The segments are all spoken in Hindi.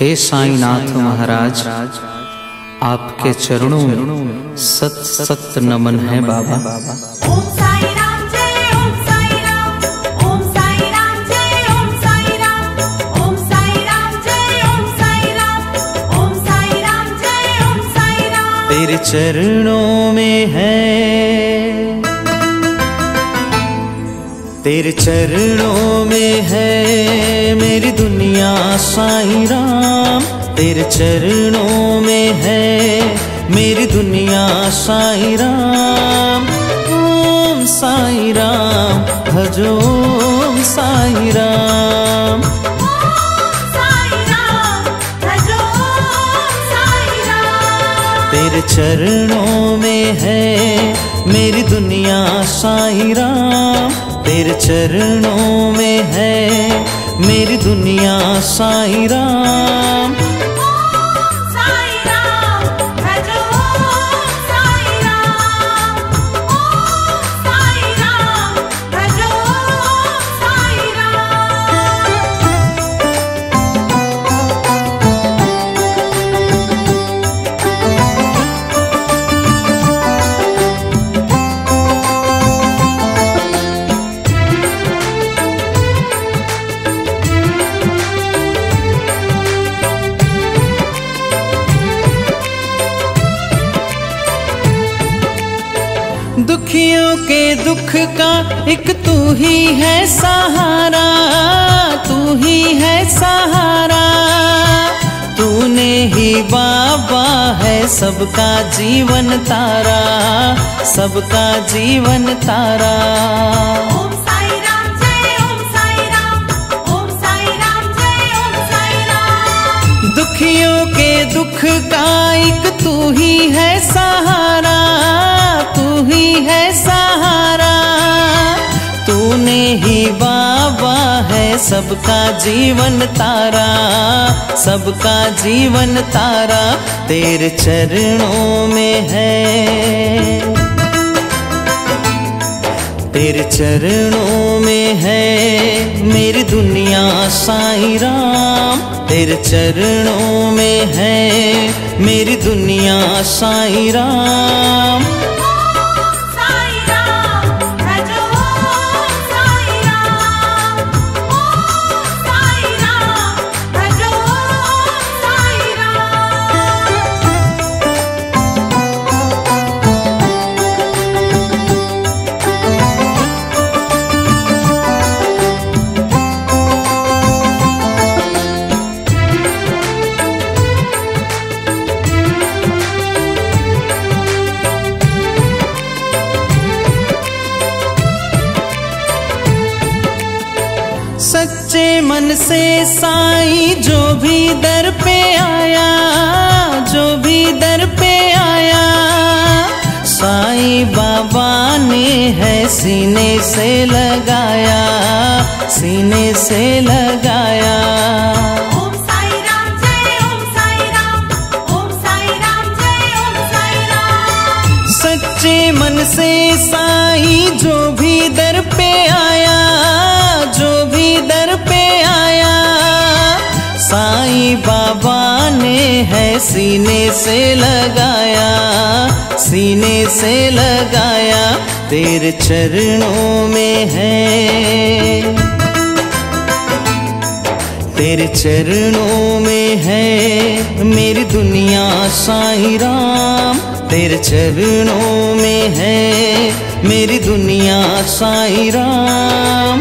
हे साईनाथ महाराज आपके चरणों में सत सत नमन है बाबा। तेरे चरणों में है। तेरे चरणों में है मेरी दुनिया साईं राम तेरे चरणों में है मेरी दुनिया, साईं राम। ओम साईं राम भजो साई राम। तेरे चरणों में है मेरी दुनिया, साईं राम। तेरे चरणों में है मेरी दुनिया साईं राम। दुखियों के दुख का एक तू ही है सहारा तू ही है सहारा। तूने ही बाबा है सबका जीवन तारा सबका जीवन तारा। दुखियों के दुख का एक तू ही है सहारा सबका जीवन तारा, सबका जीवन तारा तेरे चरणों में है। तेरे चरणों में है मेरी दुनिया साईं राम। तेरे चरणों में है मेरी दुनिया साई राम। सच्चे मन से साई, जो भी दर पे आया, जो भी दर पे आया। साई बाबा ने है सीने से लगाया, सीने से लगाया। से लगाया, सीने से लगाया, तेरे चरणों में है। तेरे चरणों में है मेरी दुनिया साई राम। तेरे चरणों में है मेरी दुनिया साई राम।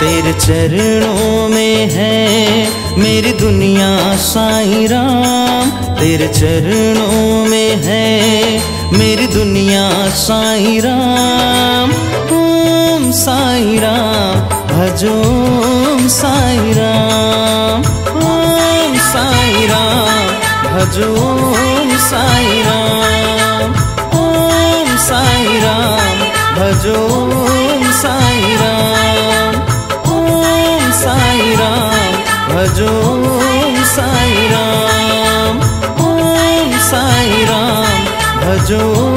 तेरे चरणों में है मेरी दुनिया साईं राम। तेरे चरणों में है मेरी दुनिया साई राम। ओम साईं राम, भजो साई राम। ओम साईं राम, भजो साई राम। ओम साई राम, भजो ओम साईं